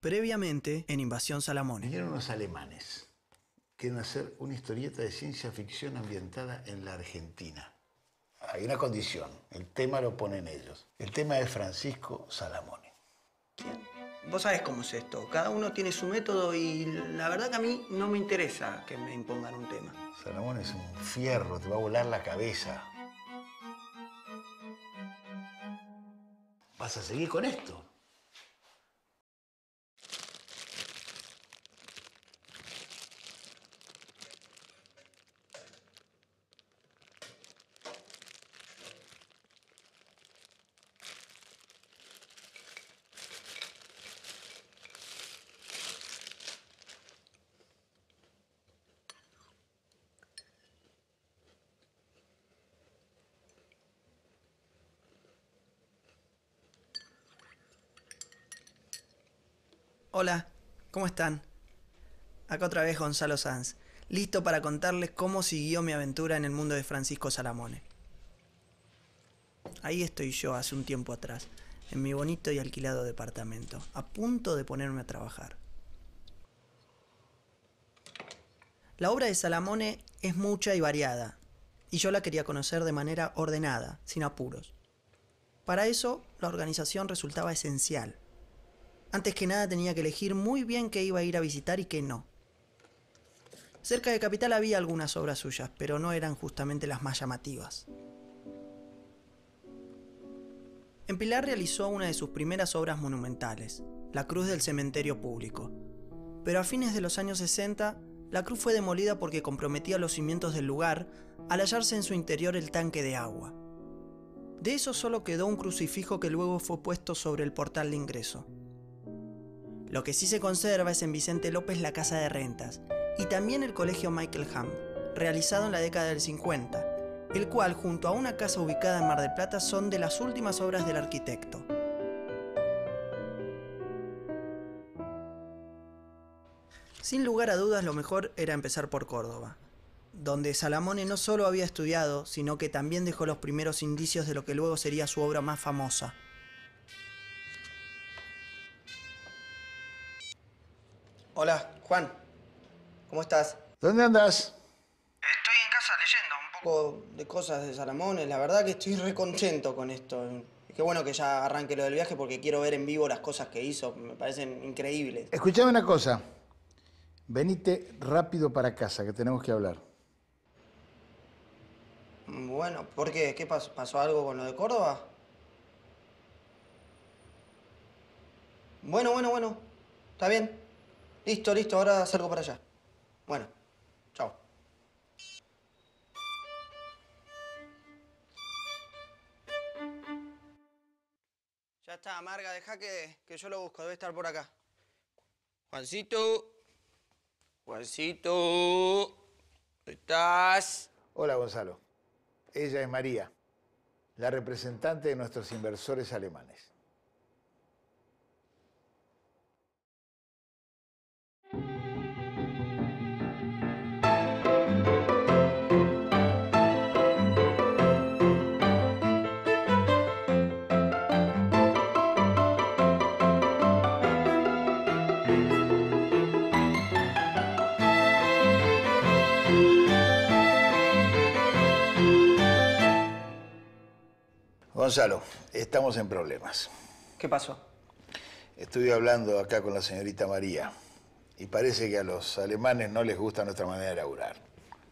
Previamente, en Invasión Salamone. Vinieron unos alemanes. Quieren hacer una historieta de ciencia ficción ambientada en la Argentina. Hay una condición. El tema lo ponen ellos. El tema es Francisco Salamone. Vos sabés cómo es esto. Cada uno tiene su método y la verdad que a mí no me interesa que me impongan un tema. Salamone es un fierro, te va a volar la cabeza. ¿Vas a seguir con esto? Hola, ¿cómo están? Acá otra vez Gonzalo Sanz, listo para contarles cómo siguió mi aventura en el mundo de Francisco Salamone. Ahí estoy yo hace un tiempo atrás, en mi bonito y alquilado departamento, a punto de ponerme a trabajar. La obra de Salamone es mucha y variada, y yo la quería conocer de manera ordenada, sin apuros. Para eso, la organización resultaba esencial. Antes que nada tenía que elegir muy bien qué iba a ir a visitar y qué no. Cerca de Capital había algunas obras suyas, pero no eran justamente las más llamativas. En Pilar realizó una de sus primeras obras monumentales, la Cruz del Cementerio Público. Pero a fines de los años 60, la cruz fue demolida porque comprometía los cimientos del lugar al hallarse en su interior el tanque de agua. De eso solo quedó un crucifijo que luego fue puesto sobre el portal de ingreso. Lo que sí se conserva es en Vicente López la Casa de Rentas y también el Colegio Michael Ham, realizado en la década del 50, el cual junto a una casa ubicada en Mar del Plata son de las últimas obras del arquitecto. Sin lugar a dudas lo mejor era empezar por Córdoba, donde Salamone no solo había estudiado, sino que también dejó los primeros indicios de lo que luego sería su obra más famosa, Hola, Juan. ¿Cómo estás? ¿Dónde andas? Estoy en casa leyendo un poco de cosas de Salamones. La verdad que estoy recontento con esto. Qué bueno que ya arranque lo del viaje porque quiero ver en vivo las cosas que hizo. Me parecen increíbles. Escuchame una cosa. Venite rápido para casa, que tenemos que hablar. Bueno, ¿por qué? ¿Qué pasó? ¿Pasó algo con lo de Córdoba? Bueno, bueno, bueno. Está bien. Listo, listo, ahora salgo para allá. Bueno, chao. Ya está, Marga, deja que, que yo lo busco, debe estar por acá. Juancito. Juancito. ¿Dónde estás? Hola, Gonzalo. Ella es María, la representante de nuestros inversores alemanes. Gonzalo, estamos en problemas. ¿Qué pasó? Estuve hablando acá con la señorita María y parece que a los alemanes no les gusta nuestra manera de laburar,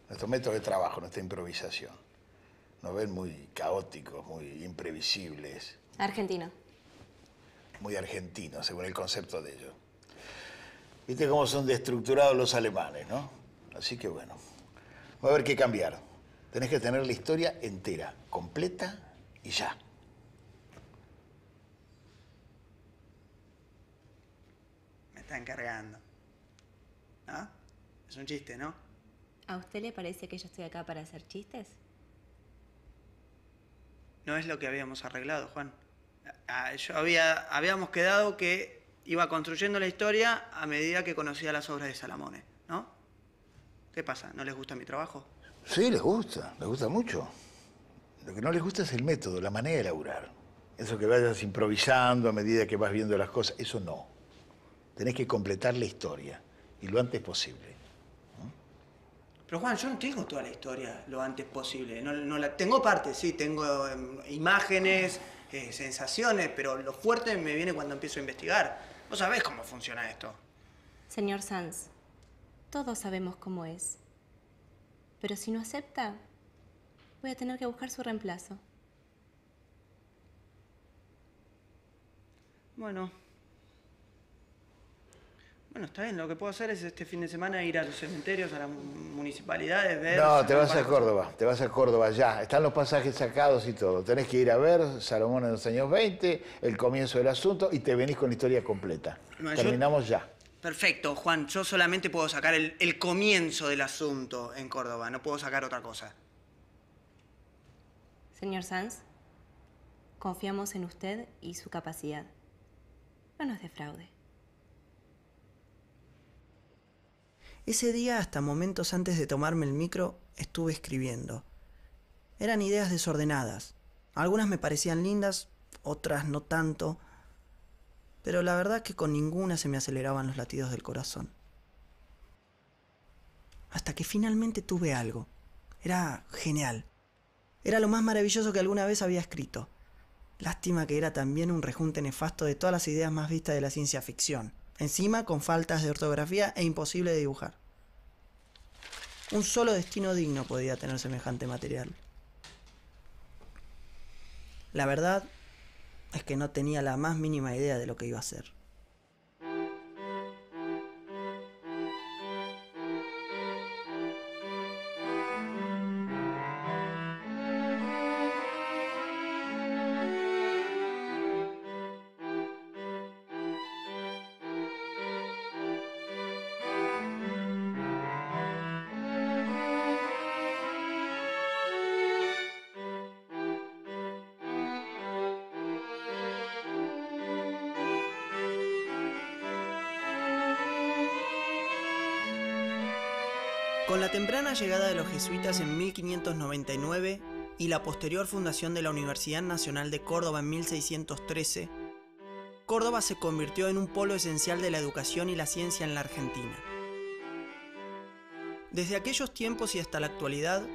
nuestro método de trabajo, nuestra improvisación. Nos ven muy caóticos, muy imprevisibles. Argentino. Muy argentinos, según el concepto de ellos. Viste cómo son destructurados los alemanes, ¿no? Así que bueno, va a haber que cambiar. Tenés que tener la historia entera, completa y ya. Me está encargando. ¿Ah? Es un chiste, ¿no? ¿A usted le parece que yo estoy acá para hacer chistes? No es lo que habíamos arreglado, Juan. Ah, Yo había, habíamos quedado que iba construyendo la historia a medida que conocía las obras de Salamone, ¿no? ¿Qué pasa? ¿No les gusta mi trabajo? Sí, les gusta, les gusta mucho. Lo que no les gusta es el método, la manera de laburar. Eso que vayas improvisando a medida que vas viendo las cosas, eso no. Tenés que completar la historia y lo antes posible. Pero Juan, yo no tengo toda la historia lo antes posible. No, no la, tengo partes, sí, tengo em, imágenes, eh, sensaciones, pero lo fuerte me viene cuando empiezo a investigar. Vos sabés cómo funciona esto. Señor Sanz, todos sabemos cómo es. Pero si no acepta, voy a tener que buscar su reemplazo. Bueno. Bueno, está bien. Lo que puedo hacer es este fin de semana ir a los cementerios, a las municipalidades, ver... No, te vas a Córdoba, te vas a Córdoba ya. Están los pasajes sacados y todo. Tenés que ir a ver Salomón en los años 20, el comienzo del asunto y te venís con la historia completa. No, yo- Terminamos ya. Perfecto, Juan. Yo solamente puedo sacar el, el comienzo del asunto en Córdoba. No puedo sacar otra cosa. Señor Sanz, confiamos en usted y su capacidad. No nos defraude. Ese día, hasta momentos antes de tomarme el micro, estuve escribiendo. Eran ideas desordenadas. Algunas me parecían lindas, otras no tanto. Pero la verdad que con ninguna se me aceleraban los latidos del corazón. Hasta que finalmente tuve algo. Era genial. Era lo más maravilloso que alguna vez había escrito. Lástima que era también un rejunte nefasto de todas las ideas más vistas de la ciencia ficción. Encima con faltas de ortografía e imposible de dibujar. Un solo destino digno podía tener semejante material. La verdad es que no tenía la más mínima idea de lo que iba a hacer. Llegada de los jesuitas en 1599 y la posterior fundación de la Universidad Nacional de Córdoba en 1613, Córdoba se convirtió en un polo esencial de la educación y la ciencia en la Argentina. Desde aquellos tiempos y hasta la actualidad,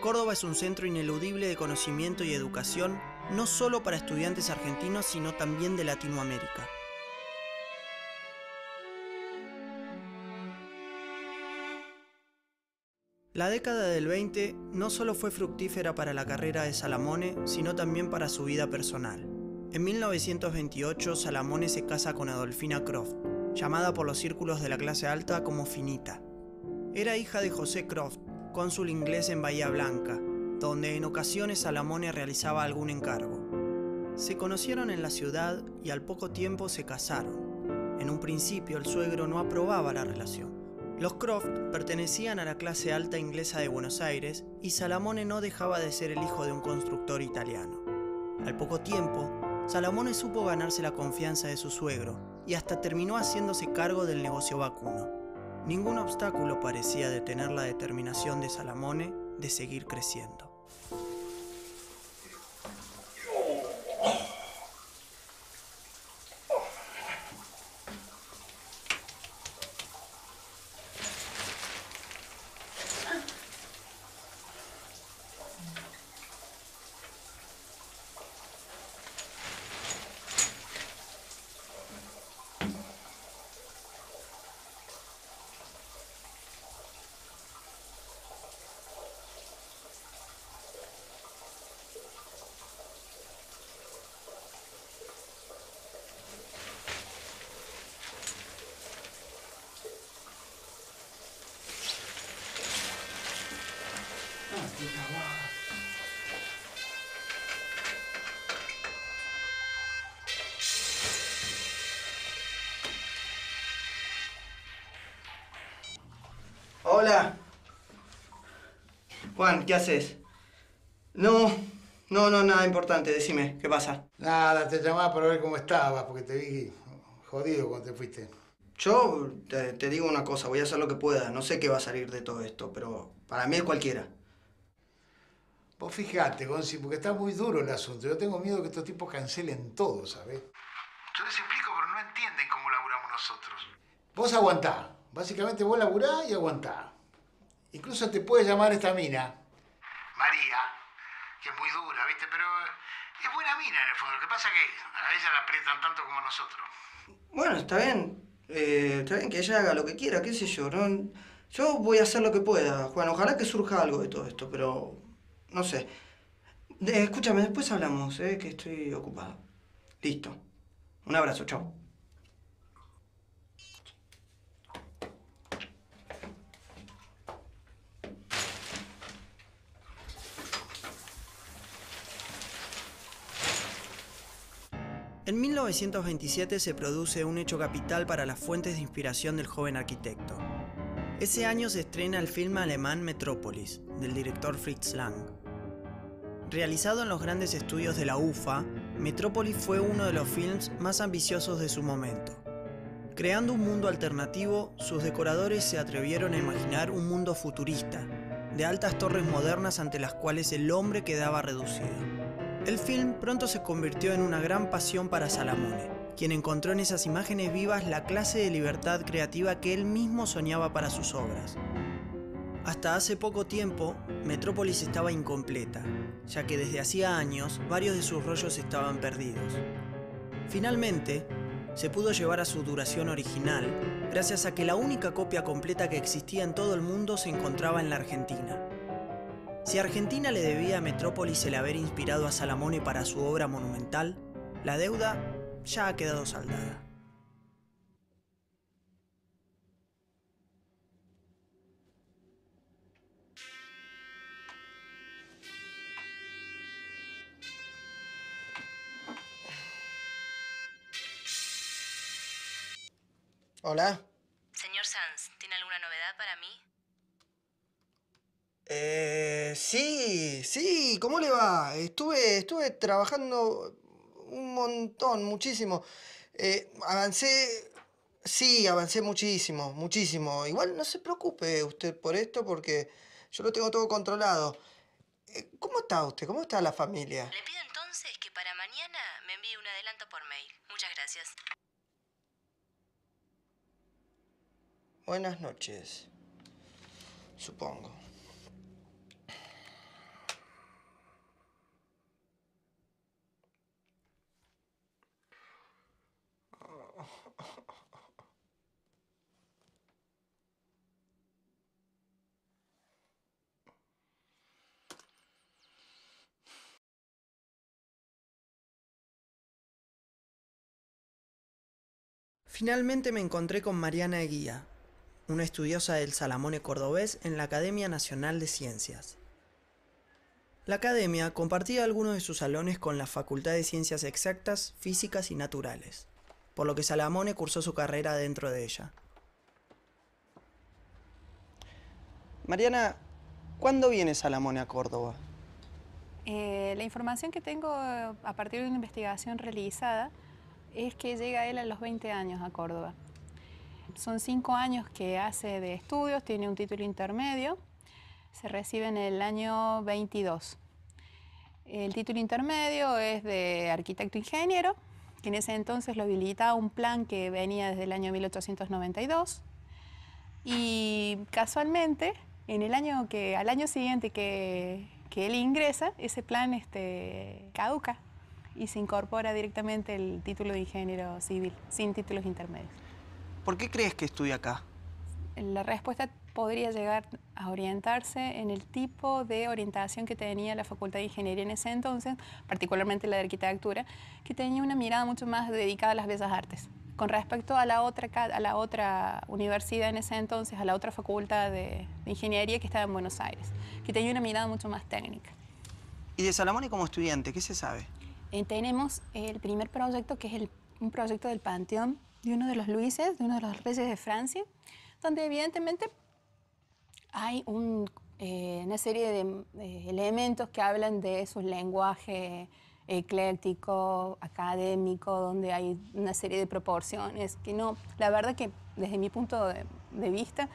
Córdoba es un centro ineludible de conocimiento y educación, no solo para estudiantes argentinos, sino también de Latinoamérica. La década del 20 no solo fue fructífera para la carrera de Salamone, sino también para su vida personal. En 1928, Salamone se casa con Adolfina Croft, llamada por los círculos de la clase alta como Finita. Era hija de José Croft, cónsul inglés en Bahía Blanca, donde en ocasiones Salamone realizaba algún encargo. Se conocieron en la ciudad y al poco tiempo se casaron. En un principio el suegro no aprobaba la relación. Los Croft pertenecían a la clase alta inglesa de Buenos Aires y Salamone no dejaba de ser el hijo de un constructor italiano. Al poco tiempo, Salamone supo ganarse la confianza de su suegro y hasta terminó haciéndose cargo del negocio vacuno. Ningún obstáculo parecía detener la determinación de Salamone de seguir creciendo. Hola. Juan, ¿qué haces? No, no, no, nada importante, decime, ¿qué pasa? Nada, te llamaba para ver cómo estabas, porque te vi jodido cuando te fuiste. Yo te, te digo una cosa, voy a hacer lo que pueda, no sé qué va a salir de todo esto, pero para mí es cualquiera. Vos fijate, Gonzi, porque está muy duro el asunto. Yo tengo miedo que estos tipos cancelen todo, ¿sabes? Yo les explico, pero no entienden cómo laburamos nosotros. Vos aguantá. Básicamente vos laburá y aguantá. Incluso te puede llamar esta mina. María, que es muy dura, ¿viste? Pero es buena mina en el fondo. Lo que pasa es que a ella la aprietan tanto como a nosotros. Bueno, está bien. Eh, está bien que ella haga lo que quiera, qué sé yo. ¿no? Yo voy a hacer lo que pueda, Juan. Ojalá que surja algo de todo esto, pero no sé. Eh, escúchame, después hablamos, eh, que estoy ocupado. Listo. Un abrazo, chao. En 1927 se produce un hecho capital para las fuentes de inspiración del joven arquitecto. Ese año se estrena el film alemán Metrópolis, del director Fritz Lang. Realizado en los grandes estudios de la UFA, Metrópolis fue uno de los films más ambiciosos de su momento. Creando un mundo alternativo, sus decoradores se atrevieron a imaginar un mundo futurista, de altas torres modernas ante las cuales el hombre quedaba reducido. El film pronto se convirtió en una gran pasión para Salamone, quien encontró en esas imágenes vivas la clase de libertad creativa que él mismo soñaba para sus obras. Hasta hace poco tiempo, Metrópolis estaba incompleta, ya que desde hacía años varios de sus rollos estaban perdidos. Finalmente, se pudo llevar a su duración original gracias a que la única copia completa que existía en todo el mundo se encontraba en la Argentina. Si Argentina le debía a Metrópolis el haber inspirado a Salamone para su obra monumental, la deuda ya ha quedado saldada. Hola. Señor Sanz, ¿tiene alguna novedad para mí? Eh, sí, sí, ¿cómo le va? Estuve, estuve trabajando un montón, muchísimo. Eh, avancé, sí, avancé muchísimo, muchísimo. Igual no se preocupe usted por esto porque yo lo tengo todo controlado. Eh, ¿Cómo está usted? ¿Cómo está la familia? Le pido entonces que para mañana me envíe un adelanto por mail. Muchas gracias. Buenas noches, supongo. Finalmente me encontré con Mariana Eguía, una estudiosa del Salamone cordobés en la Academia Nacional de Ciencias. La academia compartía algunos de sus salones con la Facultad de Ciencias Exactas, Físicas y Naturales, por lo que Salamone cursó su carrera dentro de ella. Mariana, ¿cuándo viene Salamone a Córdoba? Eh, la información que tengo eh, a partir de una investigación realizada es que llega él a los 20 años a Córdoba. Son cinco años que hace de estudios, tiene un título intermedio, se recibe en el año 22. El título intermedio es de arquitecto ingeniero, que en ese entonces lo habilitaba un plan que venía desde el año 1892. Y casualmente, en el año que, al año siguiente que, que él ingresa, ese plan este, caduca y se incorpora directamente el título de ingeniero civil, sin títulos intermedios. ¿Por qué crees que estudia acá? La respuesta podría llegar a orientarse en el tipo de orientación que tenía la Facultad de Ingeniería en ese entonces, particularmente la de Arquitectura, que tenía una mirada mucho más dedicada a las bellas artes. Con respecto a la otra, a la otra universidad en ese entonces, a la otra facultad de, de Ingeniería que estaba en Buenos Aires, que tenía una mirada mucho más técnica. ¿Y de Salamone como estudiante, qué se sabe? Eh, tenemos el primer proyecto, que es el, un proyecto del Panteón de uno de los Luises, de uno de los reyes de Francia, donde evidentemente hay un, eh, una serie de eh, elementos que hablan de su lenguaje ecléctico, académico, donde hay una serie de proporciones que no, la verdad que desde mi punto de, de vista,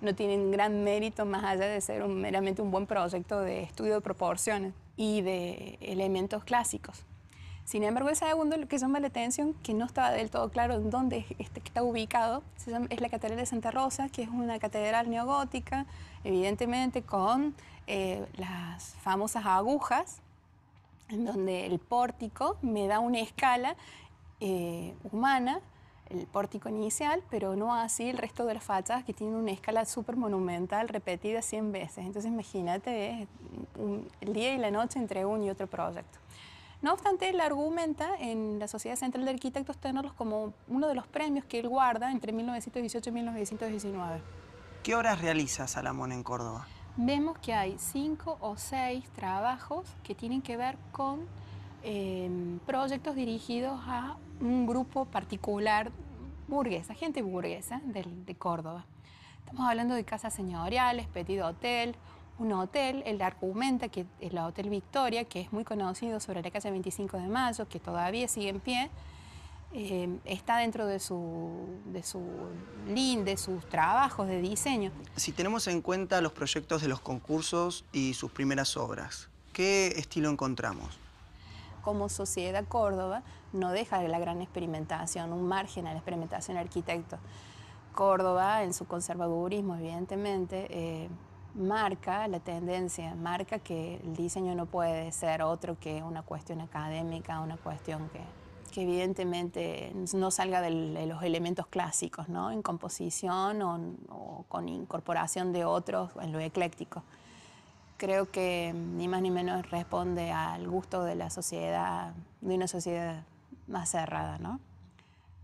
no tienen gran mérito más allá de ser un, meramente un buen proyecto de estudio de proporciones y de elementos clásicos. Sin embargo, el segundo, lo que llama la atención, que no estaba del todo claro en dónde este, está ubicado, es la Catedral de Santa Rosa, que es una catedral neogótica, evidentemente con eh, las famosas agujas, en donde el pórtico me da una escala eh, humana, el pórtico inicial, pero no así el resto de las fachadas que tienen una escala súper monumental repetida 100 veces. Entonces imagínate el día y la noche entre un y otro proyecto. No obstante, él argumenta en la Sociedad Central de Arquitectos tenerlos como uno de los premios que él guarda entre 1918 y 1919. ¿Qué obras realiza Salamón en Córdoba? Vemos que hay cinco o seis trabajos que tienen que ver con em, proyectos dirigidos a un grupo particular burguesa, gente burguesa de, de Córdoba. Estamos hablando de casas señoriales, petit hotel, un hotel, él argumenta que es el Hotel Victoria, que es muy conocido sobre la calle 25 de Mayo, que todavía sigue en pie, eh, está dentro de su, de su de sus trabajos de diseño. Si tenemos en cuenta los proyectos de los concursos y sus primeras obras, ¿qué estilo encontramos? Como Sociedad Córdoba no deja la gran experimentación, un margen a la experimentación arquitecto. Córdoba, en su conservadurismo, evidentemente, eh, marca la tendencia, marca que el diseño no puede ser otro que una cuestión académica, una cuestión que, evidentemente no salga de los elementos clásicos, ¿no? en composición o, con incorporación de otros en lo ecléctico. Creo que ni más ni menos responde al gusto de la sociedad, de una sociedad más cerrada. ¿no?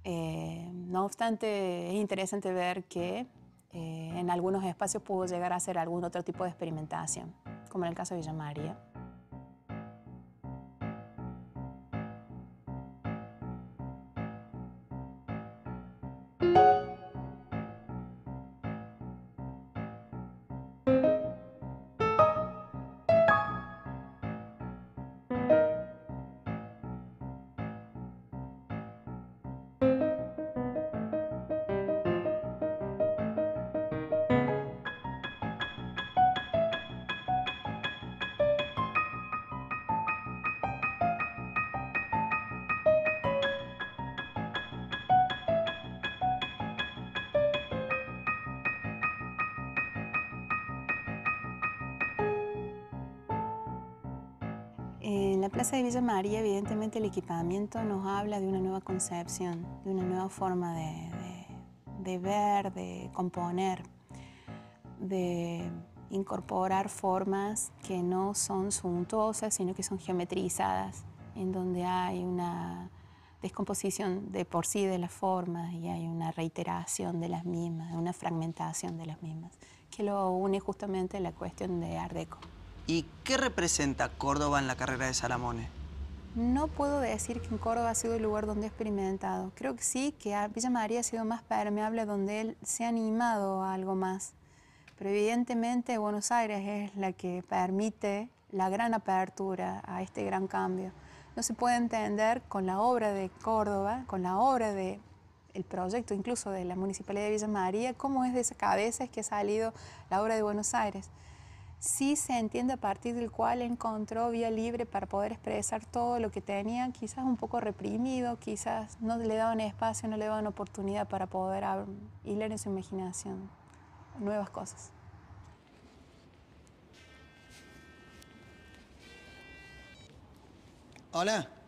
Eh, no obstante, es interesante ver que eh, en algunos espacios pudo llegar a hacer algún otro tipo de experimentación, como en el caso de Villa María. La Plaza de Villa María, evidentemente, el equipamiento nos habla de una nueva concepción, de una nueva forma de, ver, de componer, de incorporar formas que no son suntuosas, sino que son geometrizadas, en donde hay una descomposición de por sí de las formas y hay una reiteración de las mismas, una fragmentación de las mismas, que lo une justamente la cuestión de Art Deco. ¿Y qué representa Córdoba en la carrera de Salamone? No puedo decir que en Córdoba ha sido el lugar donde he experimentado. Creo que sí, que Villa María ha sido más permeable, donde él se ha animado a algo más. Pero evidentemente Buenos Aires es la que permite la gran apertura a este gran cambio. No se puede entender con la obra de Córdoba, con la obra de proyecto incluso de la Municipalidad de Villa María, cómo es de esa cabeza es que ha salido la obra de Buenos Aires sí se entiende a partir del cual encontró vía libre para poder expresar todo lo que tenía, quizás un poco reprimido, quizás no le daban espacio, no le daban oportunidad para poder hilar en su imaginación nuevas cosas. Hola.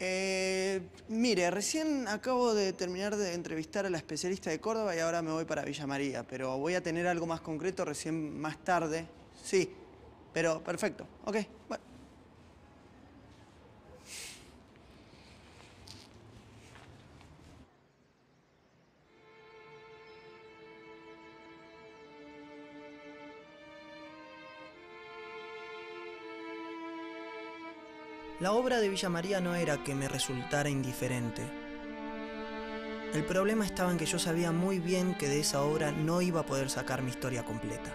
Eh, mire, recién acabo de terminar de entrevistar a la especialista de Córdoba y ahora me voy para Villa María, pero voy a tener algo más concreto recién más tarde. Sí, pero perfecto. Ok, bueno. La obra de Villa María no era que me resultara indiferente. El problema estaba en que yo sabía muy bien que de esa obra no iba a poder sacar mi historia completa.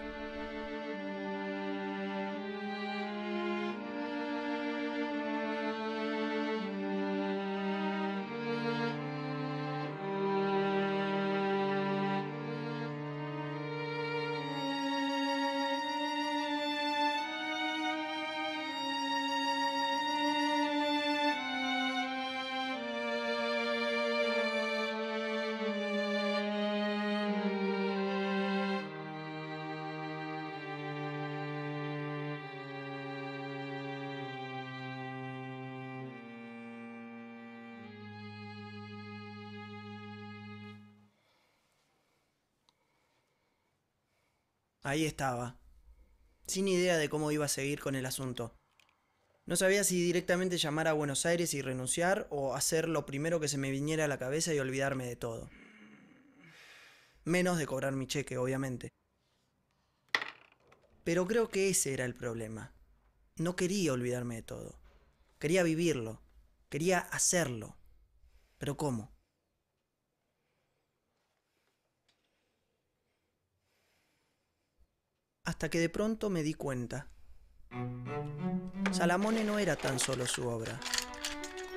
Ahí estaba, sin idea de cómo iba a seguir con el asunto. No sabía si directamente llamar a Buenos Aires y renunciar o hacer lo primero que se me viniera a la cabeza y olvidarme de todo. Menos de cobrar mi cheque, obviamente. Pero creo que ese era el problema. No quería olvidarme de todo. Quería vivirlo. Quería hacerlo. Pero ¿cómo? Hasta que de pronto me di cuenta. Salamone no era tan solo su obra.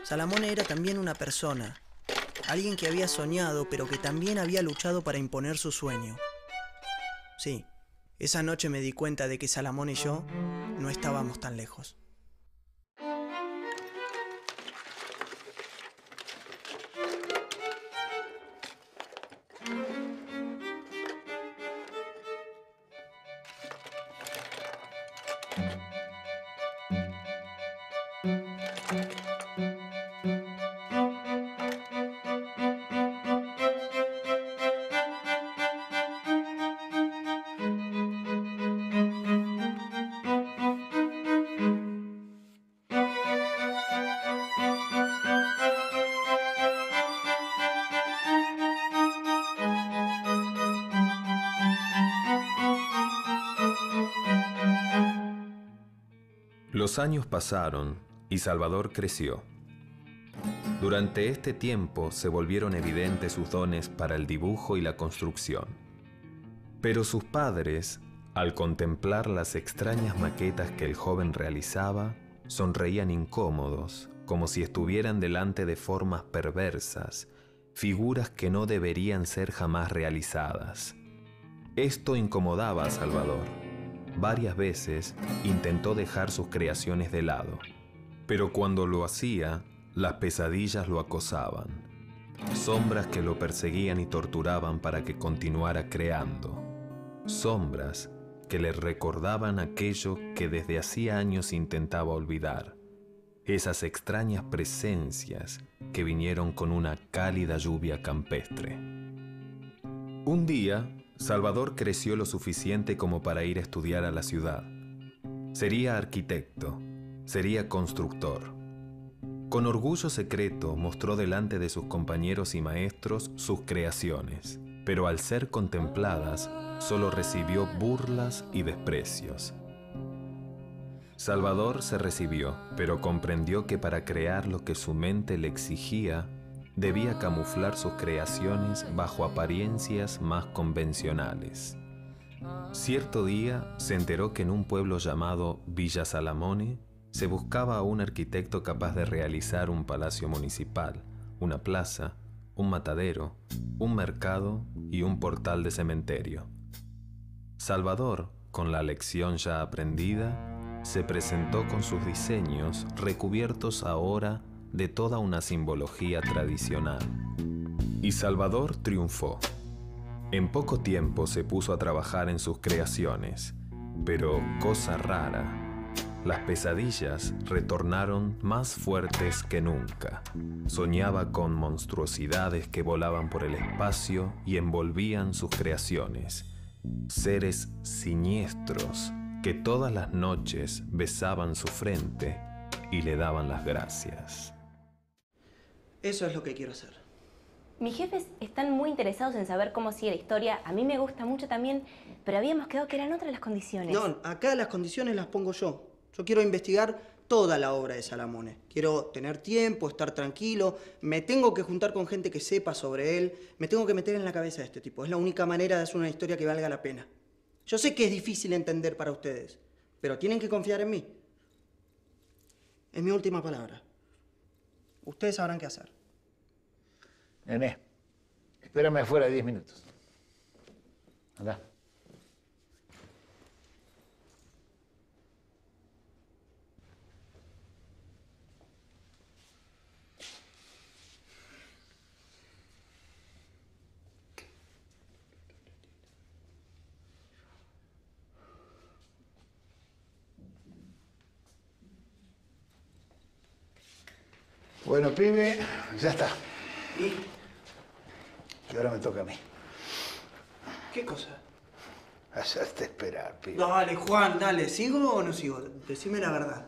Salamone era también una persona, alguien que había soñado, pero que también había luchado para imponer su sueño. Sí, esa noche me di cuenta de que Salamone y yo no estábamos tan lejos. Los años pasaron y Salvador creció. Durante este tiempo se volvieron evidentes sus dones para el dibujo y la construcción. Pero sus padres, al contemplar las extrañas maquetas que el joven realizaba, sonreían incómodos, como si estuvieran delante de formas perversas, figuras que no deberían ser jamás realizadas. Esto incomodaba a Salvador varias veces intentó dejar sus creaciones de lado, pero cuando lo hacía, las pesadillas lo acosaban, sombras que lo perseguían y torturaban para que continuara creando, sombras que le recordaban aquello que desde hacía años intentaba olvidar, esas extrañas presencias que vinieron con una cálida lluvia campestre. Un día, Salvador creció lo suficiente como para ir a estudiar a la ciudad. Sería arquitecto, sería constructor. Con orgullo secreto mostró delante de sus compañeros y maestros sus creaciones, pero al ser contempladas solo recibió burlas y desprecios. Salvador se recibió, pero comprendió que para crear lo que su mente le exigía, debía camuflar sus creaciones bajo apariencias más convencionales. Cierto día se enteró que en un pueblo llamado Villa Salamone se buscaba a un arquitecto capaz de realizar un palacio municipal, una plaza, un matadero, un mercado y un portal de cementerio. Salvador, con la lección ya aprendida, se presentó con sus diseños recubiertos ahora de toda una simbología tradicional. Y Salvador triunfó. En poco tiempo se puso a trabajar en sus creaciones, pero cosa rara, las pesadillas retornaron más fuertes que nunca. Soñaba con monstruosidades que volaban por el espacio y envolvían sus creaciones. Seres siniestros que todas las noches besaban su frente y le daban las gracias. Eso es lo que quiero hacer. Mis jefes están muy interesados en saber cómo sigue la historia. A mí me gusta mucho también, pero habíamos quedado que eran otras las condiciones. No, acá las condiciones las pongo yo. Yo quiero investigar toda la obra de Salamone. Quiero tener tiempo, estar tranquilo, me tengo que juntar con gente que sepa sobre él, me tengo que meter en la cabeza de este tipo. Es la única manera de hacer una historia que valga la pena. Yo sé que es difícil entender para ustedes, pero tienen que confiar en mí. Es mi última palabra. Ustedes sabrán qué hacer. Nené, espérame afuera 10 minutos. Anda. Bueno, pibe, ya está. ¿Y Y ahora me toca a mí. qué cosa? Hacerte esperar, pibe. Dale, Juan, dale. ¿Sigo o no sigo? Decime la verdad.